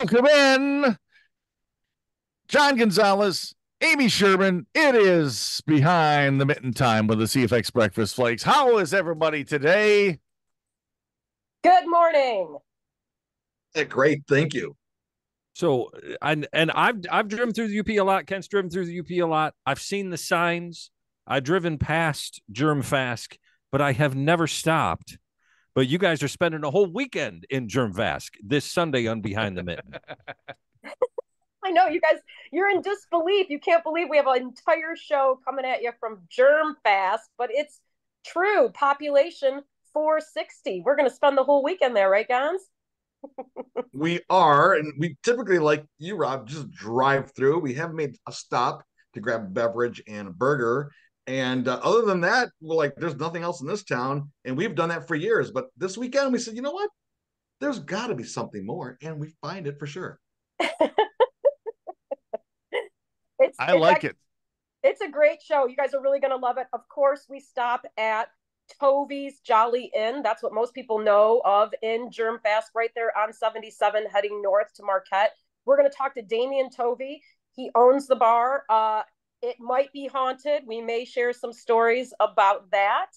Welcome in, John Gonzalez, Amy Sherman. It is behind the mitten time with the CFX Breakfast Flakes. How is everybody today? Good morning. Yeah, great, thank you. So and and I've I've driven through the UP a lot. Kent's driven through the UP a lot. I've seen the signs. I've driven past Germfask, but I have never stopped. But you guys are spending a whole weekend in Germfask this Sunday on Behind the Mitten. I know you guys, you're in disbelief. You can't believe we have an entire show coming at you from Germfask, but it's true. Population 460. We're going to spend the whole weekend there, right, Gons? we are, and we typically, like you, Rob, just drive through. We haven't made a stop to grab a beverage and a burger. And uh, other than that, we're like, there's nothing else in this town. And we've done that for years. But this weekend, we said, you know what? There's got to be something more. And we find it for sure. it's, I it's like ac- it. It's a great show. You guys are really going to love it. Of course, we stop at Tovey's Jolly Inn. That's what most people know of in Germfask, right there on 77, heading north to Marquette. We're going to talk to Damien Tovey. He owns the bar. Uh, it might be haunted. We may share some stories about that.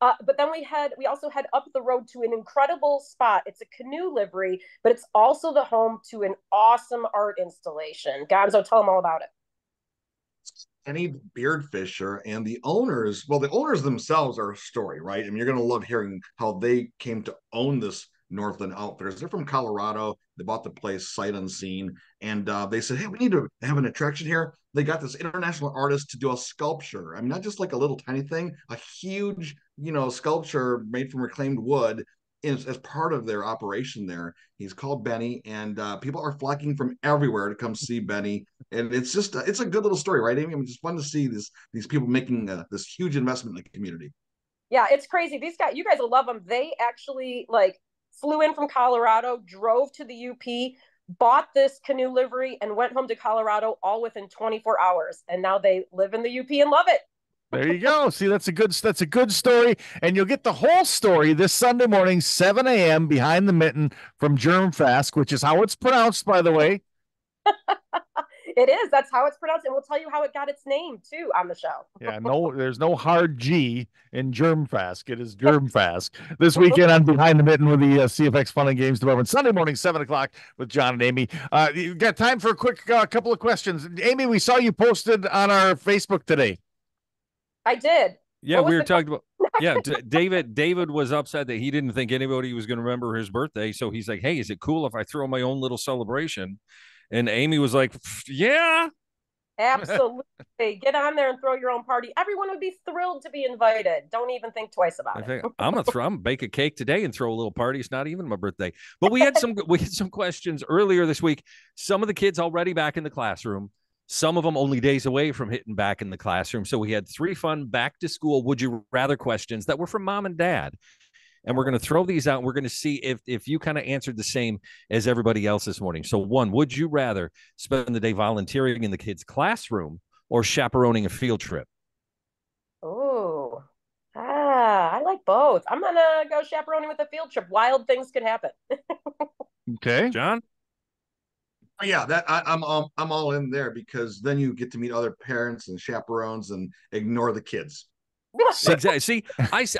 Uh, but then we had we also head up the road to an incredible spot. It's a canoe livery, but it's also the home to an awesome art installation. Gonzo, tell them all about it. Any beard fisher and the owners, well, the owners themselves are a story, right? I mean, you're going to love hearing how they came to own this Northland Outfitters. They're from Colorado. They bought the place sight unseen, and uh, they said, "Hey, we need to have an attraction here." They got this international artist to do a sculpture. I mean, not just like a little tiny thing, a huge, you know, sculpture made from reclaimed wood as, as part of their operation there. He's called Benny, and uh, people are flocking from everywhere to come see Benny. And it's just, uh, it's a good little story, right, Amy? I mean, it's just fun to see this these people making uh, this huge investment in the community. Yeah, it's crazy. These guys, you guys will love them. They actually like flew in from Colorado, drove to the UP, bought this canoe livery, and went home to Colorado all within 24 hours. And now they live in the UP and love it. There you go. See, that's a good that's a good story, and you'll get the whole story this Sunday morning, 7 a.m. behind the mitten from Germfask, which is how it's pronounced, by the way. It is. That's how it's pronounced. And we'll tell you how it got its name too on the show. Yeah, no, there's no hard G in Germfask. It is Germfask. This weekend on Behind the Mitten with the uh, CFX Fun and Games Department, Sunday morning, 7 o'clock with John and Amy. Uh, you got time for a quick uh, couple of questions. Amy, we saw you posted on our Facebook today. I did. Yeah, we were the talking about. Yeah, D- David. David was upset that he didn't think anybody was going to remember his birthday, so he's like, "Hey, is it cool if I throw my own little celebration?" And Amy was like, "Yeah." Absolutely. Get on there and throw your own party. Everyone would be thrilled to be invited. Don't even think twice I about it. think I'm gonna throw. I'm gonna bake a cake today and throw a little party. It's not even my birthday, but we had some. we had some questions earlier this week. Some of the kids already back in the classroom. Some of them only days away from hitting back in the classroom. So we had three fun back to school would you rather questions that were from mom and dad. And we're going to throw these out. And We're going to see if if you kind of answered the same as everybody else this morning. So one, would you rather spend the day volunteering in the kids' classroom or chaperoning a field trip? Oh, ah, I like both. I'm gonna go chaperoning with a field trip. Wild things could happen. Okay. John? Oh, yeah, that I, I'm um, I'm all in there because then you get to meet other parents and chaperones and ignore the kids. Exactly. See,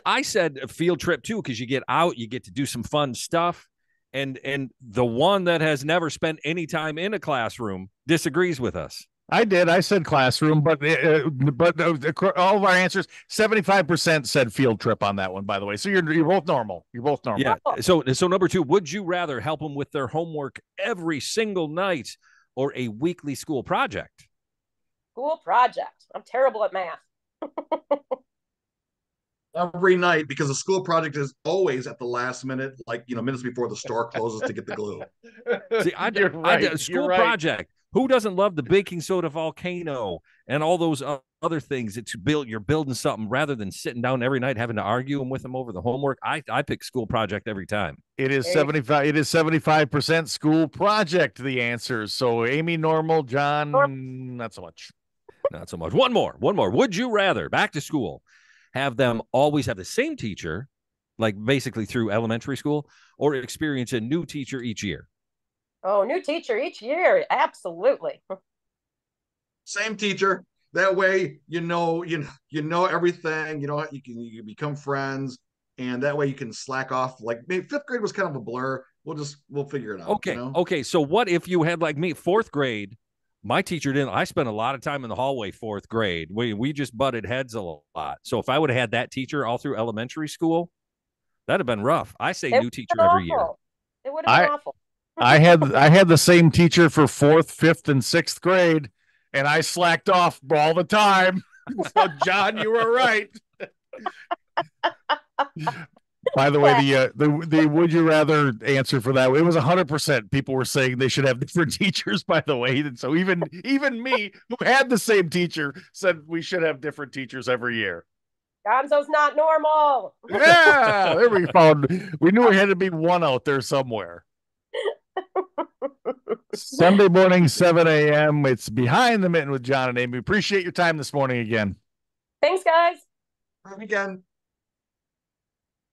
I said a field trip too because you get out, you get to do some fun stuff, and and the one that has never spent any time in a classroom disagrees with us. I did. I said classroom, but uh, but uh, all of our answers, seventy five percent said field trip on that one. By the way, so you're you're both normal. You're both normal. Yeah. So so number two, would you rather help them with their homework every single night or a weekly school project? School project. I'm terrible at math. Every night because the school project is always at the last minute, like you know, minutes before the store closes to get the glue. See, I, You're I did a school right. project. Who doesn't love the baking soda volcano and all those other things that you build? You're building something rather than sitting down every night having to argue with them over the homework. I I pick school project every time. It is Hey. seventy five. It is seventy five percent school project. The answers. So Amy normal, John not so much. Not so much. One more. One more. Would you rather back to school have them always have the same teacher, like basically through elementary school, or experience a new teacher each year? Oh, new teacher each year. Absolutely. Same teacher. That way, you know, you you know everything. You know, you can you become friends, and that way you can slack off. Like maybe fifth grade was kind of a blur. We'll just we'll figure it out. Okay. you know? Okay. So what if you had like me, fourth grade? My teacher didn't. I spent a lot of time in the hallway fourth grade. We we just butted heads a lot. So if I would have had that teacher all through elementary school, that'd have been rough. I say It new teacher been every year. It would have been I- awful. I had I had the same teacher for fourth, fifth, and sixth grade, and I slacked off all the time. So, John, you were right. By the way, the uh, the the would you rather answer for that it was hundred percent. People were saying they should have different teachers. By the way, and so even even me, who had the same teacher, said we should have different teachers every year. Gonzo's not normal. Yeah, there we found. We knew we had to be one out there somewhere. Sunday morning, 7 a.m. It's behind the mitten with John and Amy. Appreciate your time this morning again. Thanks, guys. Again.